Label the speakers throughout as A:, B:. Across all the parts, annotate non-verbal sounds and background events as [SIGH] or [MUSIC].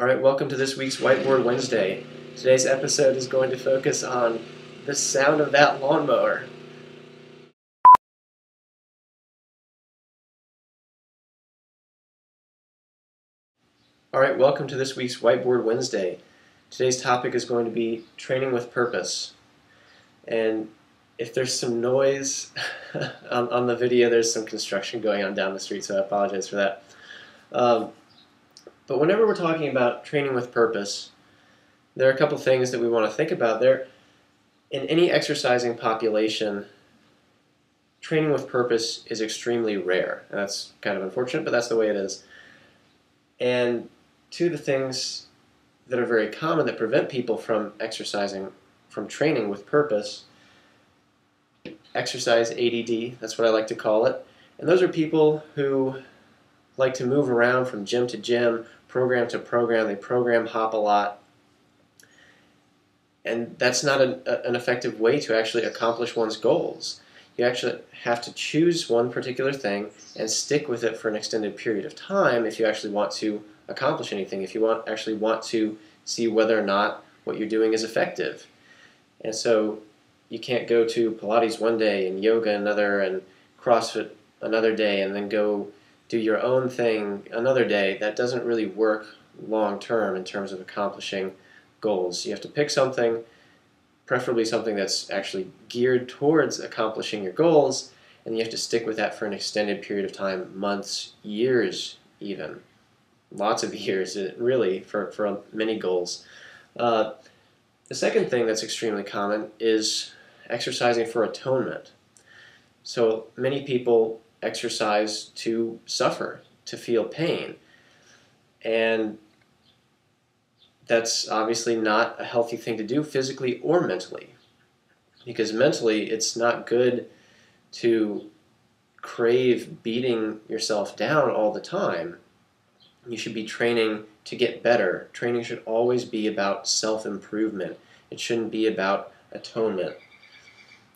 A: All right, welcome to this week's Whiteboard Wednesday. Today's episode is going to focus on the sound of that lawnmower. All right, welcome to this week's Whiteboard Wednesday. Today's topic is going to be training with purpose. And if there's some noise [LAUGHS] on, on, the video, there's some construction going on down the street, so I apologize for that. Um, but whenever we're talking about training with purpose, there are a couple things that we want to think about. There, in any exercising population, training with purpose is extremely rare. And that's kind of unfortunate, but that's the way it is. And two of the things that are very common that prevent people from exercising, from training with purpose, exercise ADD, that's what I like to call it. And those are people who like to move around from gym to gym, program to program. They program hop a lot. And that's not an, an effective way to actually accomplish one's goals. You actually have to choose one particular thing and stick with it for an extended period of time if you actually want to accomplish anything, if you want actually want to see whether or not what you're doing is effective. And so you can't go to Pilates one day and yoga another and CrossFit another day and then go do your own thing another day, that doesn't really work long term in terms of accomplishing goals. You have to pick something, preferably something that's actually geared towards accomplishing your goals, and you have to stick with that for an extended period of time months, years, even. Lots of [LAUGHS] years, really, for, for many goals. Uh, the second thing that's extremely common is exercising for atonement. So many people exercise to suffer, to feel pain. And that's obviously not a healthy thing to do physically or mentally. Because mentally, it's not good to crave beating yourself down all the time. You should be training to get better. Training should always be about self improvement, it shouldn't be about atonement.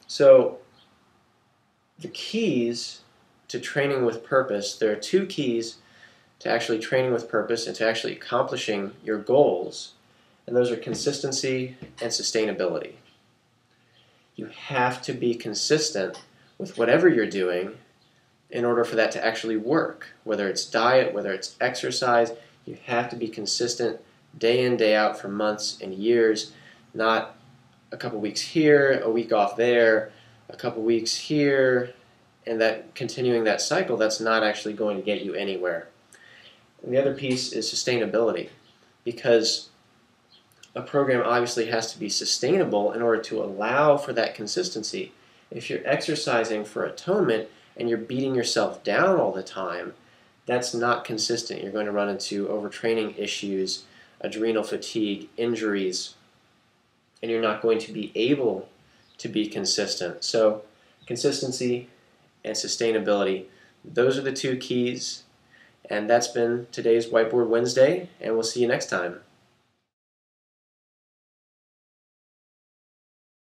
A: So, the keys to training with purpose, there are two keys to actually training with purpose and to actually accomplishing your goals, and those are consistency and sustainability. You have to be consistent with whatever you're doing in order for that to actually work. Whether it's diet, whether it's exercise, you have to be consistent day in, day out for months and years, not a couple weeks here, a week off there, a couple weeks here, and that continuing that cycle, that's not actually going to get you anywhere. And the other piece is sustainability, because a program obviously has to be sustainable in order to allow for that consistency. If you're exercising for atonement and you're beating yourself down all the time, that's not consistent. You're going to run into overtraining issues, adrenal fatigue, injuries, and you're not going to be able to be consistent. So, consistency and sustainability. Those are the two keys. And that's been today's Whiteboard Wednesday, and we'll see you next time.